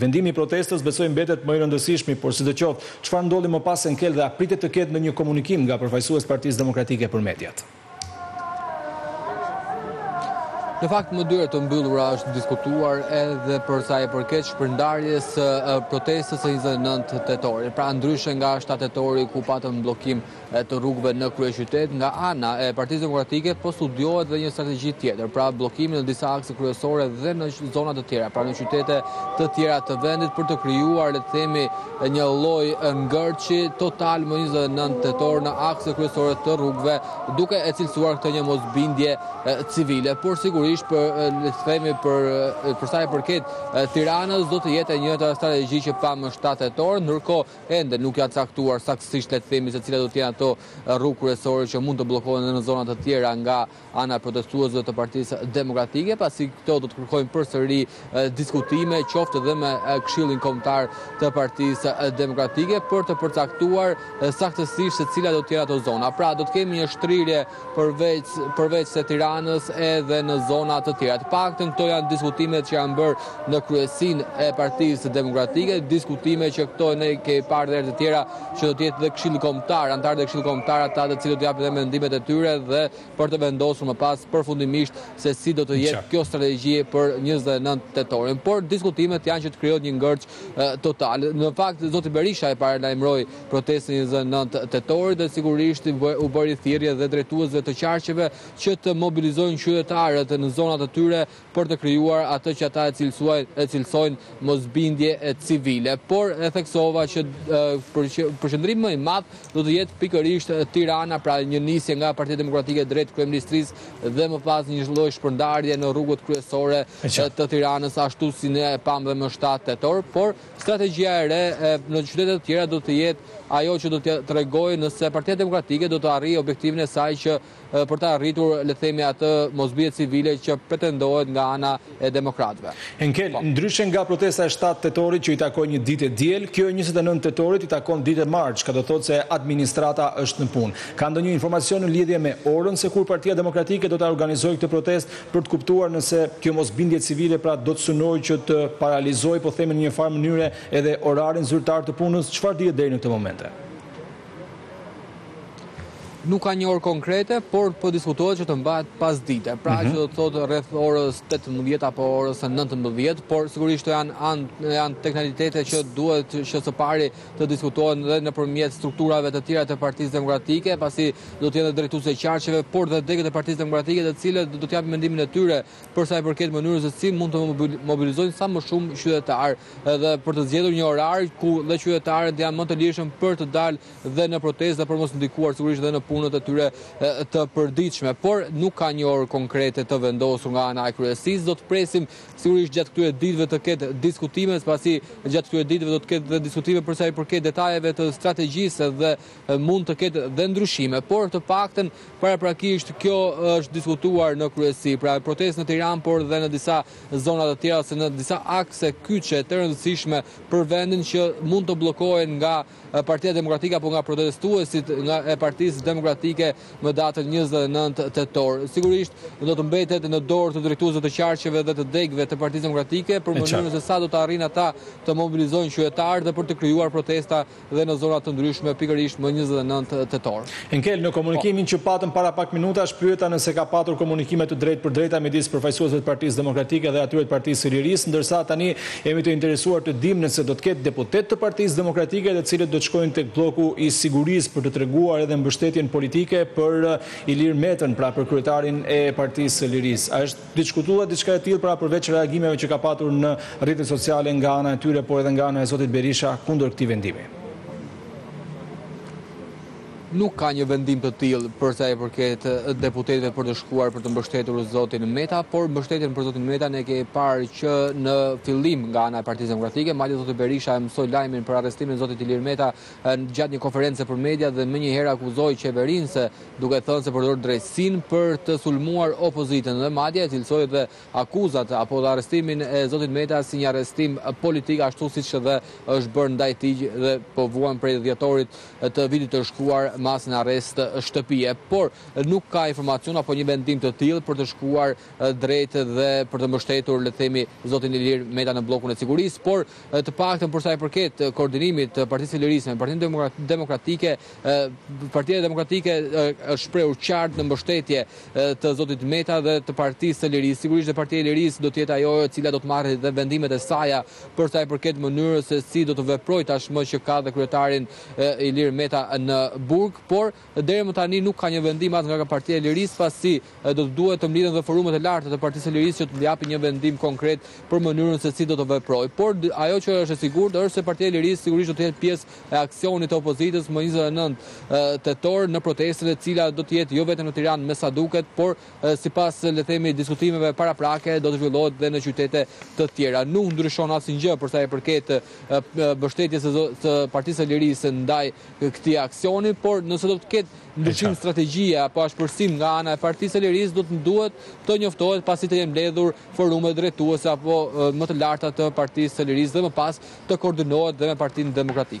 Vendimi i protestës besoj mbetet më i rëndësishmi, por sidoqoftë, çfarë ndodhi më pas Enkel dhe a pritet të ketë ndonjë komunikim nga përfaqësues Partisë Demokratike për mediat. Në fakt, me dyer të mbyllura është diskutuar edhe për sa i përket shpërndarjes së protestës së 29 tetorit. Pra ndryshe nga 7 tetori ku patëm bllokim të rrugëve në kryeqytet, nga ana e Partisë Demokratike po studiohet dhe një strategji tjetër, pra bllokimi në disa akse kryesore dhe në zona të tjera, pra në qytete të tjera të vendit për të krijuar, le të themi, një lloj ngërçi total më njëzet e nëntë tetor në akse kryesore të rrugëve, duke e cilësuar këtë një mosbindje civile. Por sigurisht për le të themi për për sa i përket Tiranës do të jetë e njëjta strategji që pamë më shtatë tetor, ndërkohë Ende nuk janë caktuar saktësisht le të themi se cilat do të jenë ato rrugë kryesore që mund të bllokohen edhe në zona të tjera nga ana e protestuesve të Partisë Demokratike, pasi këto do të kërkojnë përsëri diskutime, qoftë edhe me Këshillin Kombëtar të Partisë Demokratike për të përcaktuar saktësisht se cilat do të jenë ato zona. Pra do të kemi një shtrirje përveç përveç se Tiranës edhe në zona të tjera. Të paktën këto janë diskutimet që janë bërë në kryesinë e Partisë Demokratike, diskutime që këto ne kemi parë edhe herë të tjera që do të jetë dhe Këshilli Kombëtar, anëtarët e Këshillit Kombëtar ata të cilët do të japin dhe mendimet e tyre dhe për të vendosur më pas përfundimisht se si do të jetë kjo strategji për 29 tetorin. Por diskutimet janë që të krijohet një ngërç total. Në fakt zoti Berisha e paralajmëroi protestën e 29 tetorit dhe sigurisht u bëri thirrje dhe drejtuesve të qarqeve që të mobilizojnë qytetarët në zonat e tyre për të krijuar atë që ata e cilësojnë mosbindje civile. Por e theksova që përqendrimi më i madh do të jetë pikërisht Tirana, pra një nisje nga Partia Demokratike drejt kryeministrisë dhe më pas një lloj shpërndarje në rrugët kryesore të Tiranës ashtu si ne e pamë dhe më 7 tetor, por Strategjia e re në qytete të tjera do të jetë ajo që do të tregojë nëse Partia Demokratike do të arrijë objektivin e saj që për ta arritur, le të themi, atë mosbindje civile që pretendohet nga ana e demokratëve. Enkel, ndryshe nga protesta e shtatë tetorit që i takoi një dite të diel, kjo e njëzet e nëntë tetorit i takon ditë e martë, çka do të thotë se administrata është në punë. Ka ndonjë informacion në lidhje me orën se kur Partia Demokratike do ta organizojë këtë protestë? për të kuptuar nëse kjo mosbindje civile pra do të synojë që të paralizojë, po themi në një farë mënyre, edhe orarin zyrtar të punës, çfarë dihet deri në këto momente? Nuk ka një orë konkrete, por po diskutohet që të mbahet pasdite, pra mhm. që do të thotë rreth orës 18 apo orës 19, por sigurisht janë, janë teknalitete që duhet që së pari të diskutohen dhe nëpërmjet strukturave të tjera të Partisë Demokratike, pasi do të jenë drejtuesit e qarqeve, por dhe degët e Partisë Demokratike, të cilët do të japin mendimin e tyre për sa i përket mënyrës se si mund të mobilizojnë sa më shumë qytetarë dhe për të zgjedhur një orar ku dhe qytetarët janë më të lirshëm për të dalë dhe në protestë dhe për mos ndikuar sigurisht dhe në punët e tyre të përditshme. Por nuk ka një orë konkrete të vendosur nga ana e kryesisë, do të presim Sigurisht gjatë këtyre ditëve të ketë diskutime, pasi gjatë këtyre ditëve do të ketë dhe diskutime për sa i përket detajeve të strategjisë dhe mund të ketë dhe ndryshime, por të paktën paraprakisht kjo është diskutuar në kryesi. Pra protestë në Tiranë, por dhe në disa zona të tjera ose në disa akse kyçe të rëndësishme për vendin që mund të bllokohen nga Partia Demokratike apo nga protestuesit e Partisë Demokratike më datën 29 tetor. Sigurisht do të mbetet në dorë të drejtuesve të qarqeve dhe të degëve të Partisë Demokratike për mënyrën se sa do të arrijnë ata të mobilizojnë qytetarët dhe për të krijuar protesta dhe në zona të ndryshme pikërisht më 29 tetor. Enkel, në komunikimin që patëm para pak minutash, pyeta nëse ka patur komunikime të drejtpërdrejta midis përfaqësuesve të Partisë Demokratike dhe atyre të Partisë së Lirisë, ndërsa tani jemi të interesuar të dimë nëse do të ketë deputetë të Partisë Demokratike të cilët do të shkojnë tek blloku i sigurisë për të treguar edhe mbështetjen politike për Ilir Metën, pra për kryetarin e Partisë së Lirisë. A është diskutuar diçka e tillë, pra përveç reagimeve që ka patur në rrjetet sociale nga ana e tyre, por edhe nga ana e zotit Berisha kundër këtij vendimi? Nuk ka një vendim të tillë për sa i përket deputetëve për të shkuar për të mbështetur zotin Meta, por mbështetjen për zotin Meta ne kemi parë që në fillim nga ana e Partisë Demokratike, madje zoti Berisha e mësoi lajmin për arrestimin e zotit Ilir Meta gjatë një konference për media dhe menjëherë akuzoi qeverinë se duke thënë se përdor drejtësinë për të sulmuar opozitën dhe madje e cilësoi dhe akuzat apo dhe arrestimin e zotit Meta si një arrestim politik ashtu siç dhe është bërë ndaj tij dhe po vuan prej dhjetorit të vitit të shkuar masën arrest shtëpie. Por nuk ka informacion apo një vendim të tillë për të shkuar drejt dhe për të mbështetur le të themi zotin Ilir Meta në bllokun e sigurisë, por të paktën për sa i përket koordinimit të Partisë së Lirisë me Partinë Demokratike Partia Demokratike është shprehur qartë në mbështetje të zotit Meta dhe të Partisë së Lirisë. Sigurisht dhe Partia e Lirisë do të jetë ajo e cila do të marrë dhe vendimet e saja për sa i përket mënyrës se si do të veprojë tashmë që ka dhe kryetarin Ilir Meta në burg, por deri më tani nuk ka një vendim as nga Partia e Lirisë, pasi do të duhet të mblidhen dhe forumet e larta të Partisë së Lirisë që të japin një vendim konkret për mënyrën se si do të veprojë. Por ajo që është e sigurt është se Partia e Lirisë sigurisht do të jetë pjesë e aksionit të opozitës më njëzet e nëntë tetor në protestën e cila do të jetë jo vetëm në Tiranë me sa duket, por sipas le të themi diskutimeve paraprake do të zhvillohet dhe në qytete të tjera. Nuk ndryshon asgjë për sa i përket mbështetjes së Partisë së Lirisë ndaj këtij aksioni, por nëse do të ketë ndryshim strategjie apo ashpërsim nga ana e Partisë së Lirisë do të duhet të njoftohet pasi të jenë mbledhur forumet drejtuese apo më të larta të Partisë së Lirisë dhe më pas të koordinohet dhe me Partinë Demokratike.